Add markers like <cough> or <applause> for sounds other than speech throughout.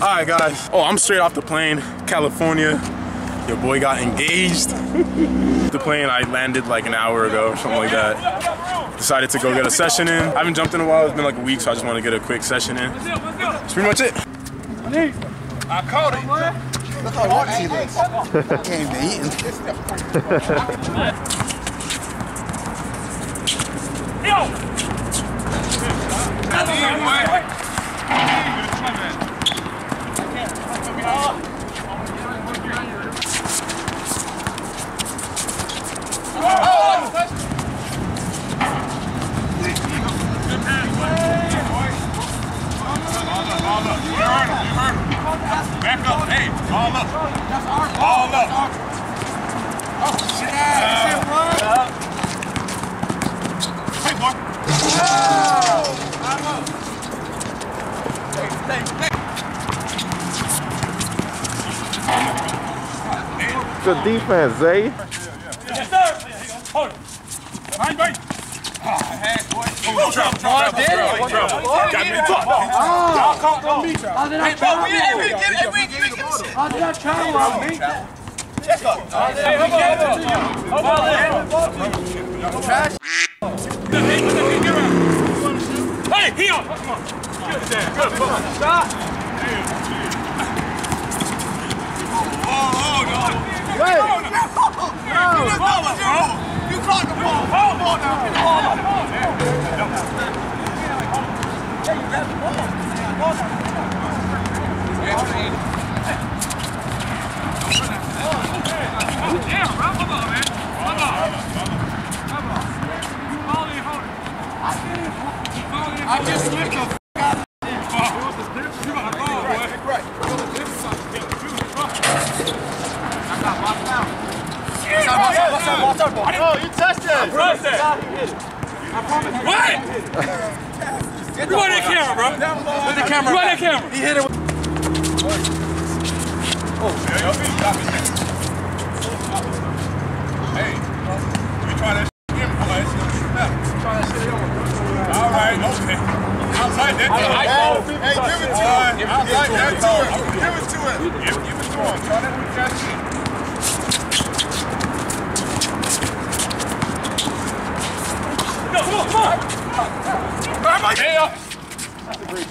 All right, guys. Oh, I'm straight off the plane, California. Your boy got engaged. <laughs> the plane I landed like an hour ago, or something like that. Decided to go get a session in. I haven't jumped in a while. It's been like a week, so I just want to get a quick session in. That's pretty much it. I caught it. Look how hot he looks. <laughs> Can't be eating. Back up, hey, all up. All up. Hey, boy. Good defense, eh? Zay. Yes, sir. Hold it. Behind, behind. Trouble, trouble, trouble, trouble, trouble. Got me in trouble. Y'all on me, trouble. How did I try one? How did I try one? Hey, hold on, hold on. Hold on. Hey, he on. Come on. Good, Dan. Good, come on. Stop. Oh, oh, You caught the ball. Hold on. Damn, bro. Come on, man. Come on. Come on. You falling hold it. You falling I just slipped a You got a ball, boy. Oh, you touched it. Press that. What? You want that camera, bro? Put the camera. You want that camera? He hit it with Hey, we try that again, boys. All right, okay. I'll take that. Hey, give it to him. I'll take that. Give it to him. Give give it to him. Try that with that shit. Go, come on, come on. Come on. Yeah. That's a great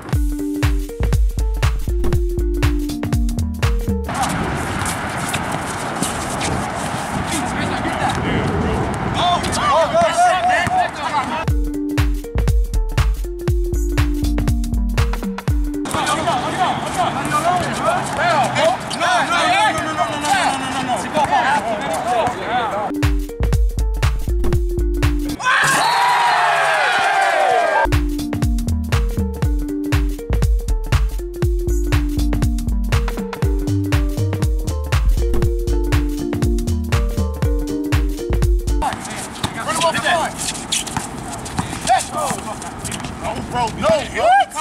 Bro, no. What?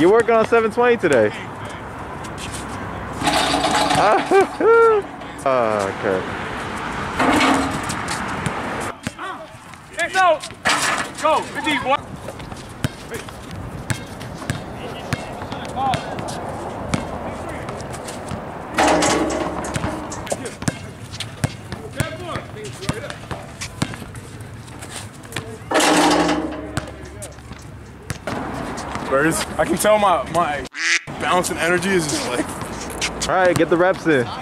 You working on 720 today? Ah, <laughs> okay. Out. Go. Good boy. I can tell my my bounce and energy is just like All right, get the reps in. I'm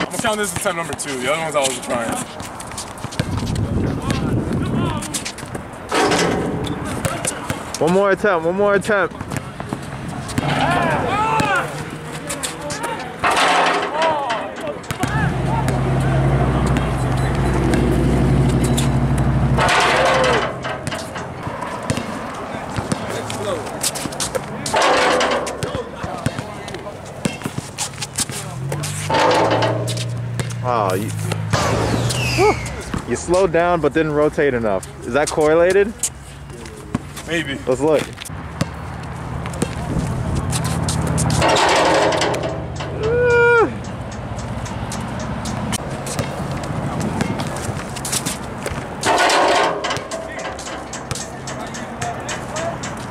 gonna count this as attempt number two. The other ones I was trying. One more attempt, one more attempt. Slowed down but didn't rotate enough. Is that correlated? Maybe. Let's look.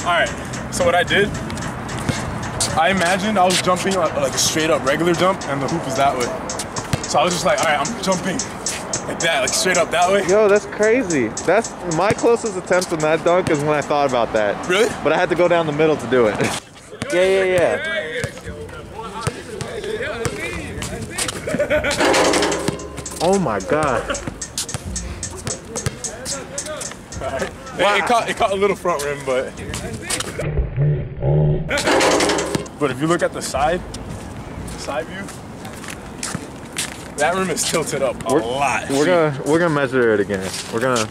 All right. So what I did, I imagined I was jumping like, like a straight up regular jump, and the hoop is that way. So I was just like, all right, I'm jumping like that, like straight up that way. Yo, that's crazy. That's my closest attempt on that dunk is when I thought about that. Really? But I had to go down the middle to do it. <laughs> yeah, yeah, yeah. Oh my god. It, it caught, it caught a little front rim, but. <laughs> But if you look at the side, side view, that room is tilted up a We're- lot. We're gonna we're gonna measure it again. We're gonna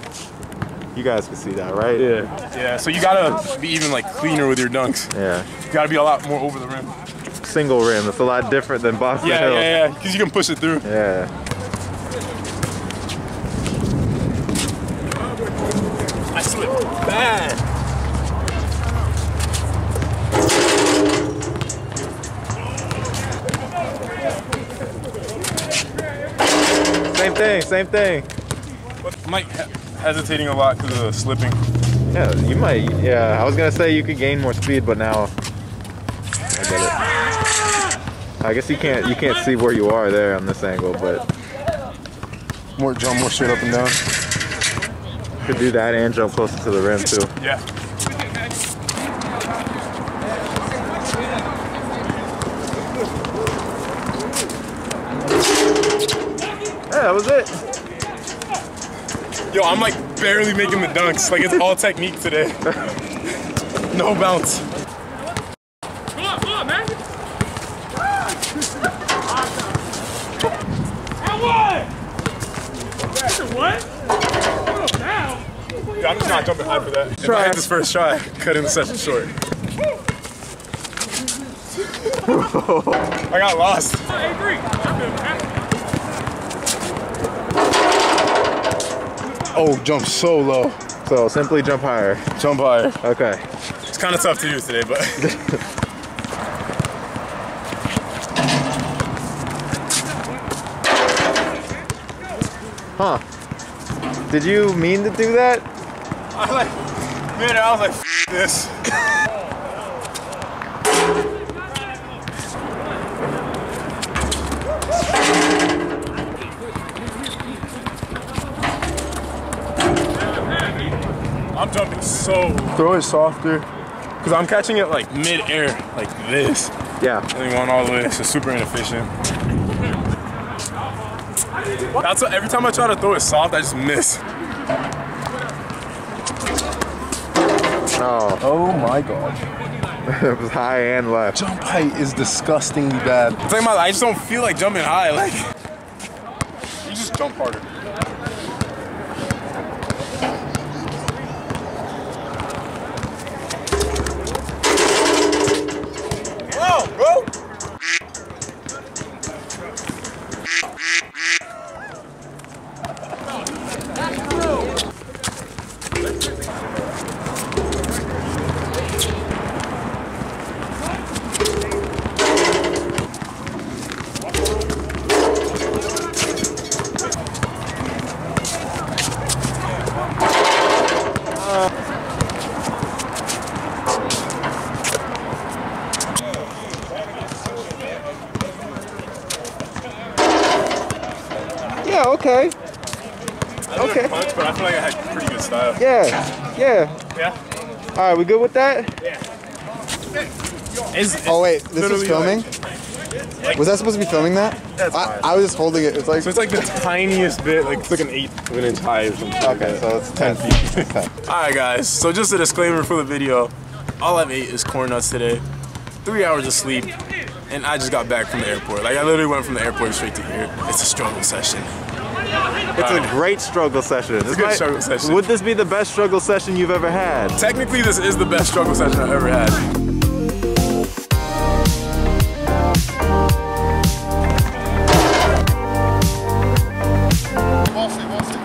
you guys can see that, right? Yeah. Yeah. So you gotta be even like cleaner with your dunks. Yeah. You gotta be a lot more over the rim. Single rim. It's a lot different than Boston Yeah, Hill. yeah, yeah. Because you can push it through. Yeah. Thing, same thing. I'm like hesitating a lot because of the slipping. Yeah, you might yeah, I was gonna say you could gain more speed, but now I get it. I guess you can't you can't see where you are there on this angle, but More jump, more straight up and down. could do that and jump closer to the rim too. Yeah. Yeah, that was it. Yo, I'm like barely making the dunks. Like it's all technique today. <laughs> no bounce. Come on, come on, man. And what? What? Oh, now. Yeah, I'm just not jumping high for that. If I hit this first try, cutting the session short. <laughs> I got lost. Hey, three. Oh, jump so low. So simply jump higher. Jump higher. Okay. It's kind of tough to do today, but <laughs> Huh. Did you mean to do that? I like, man, I was like, F this. <laughs> I'm jumping so. Throw it softer. Because I'm catching it like mid-air, like this. Yeah. And then going all the way. It's just super inefficient. That's what, every time I try to throw it soft, I just miss. Oh, Oh my god. <laughs> it was high and left. Jump height is disgustingly bad. It's like my, I just don't feel like jumping high. Like, you just jump harder. Yeah, okay. Okay. Punch, but I feel like I had pretty good style. Yeah. Yeah. Yeah. All right, we good with that? Yeah. It's, Oh wait, this is Literally, filming? Was that supposed to be filming that? That's I. I was just holding it. It's like so it's like the tiniest bit, like it's like an eighth of an inch high or something. okay, so it's ten feet. <laughs> All right, guys. So just a disclaimer for the video. All I've ate is corn nuts today. Three hours of sleep, and I just got back from the airport. Like I literally went from the airport straight to here. It's a struggle session. It's a uh, great struggle session. This a good struggle session. Would this be the best struggle session you've ever had? Technically, this is the best struggle session I've ever had.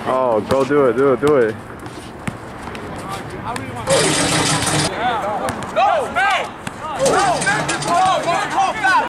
Oh, go do it, do it, do it.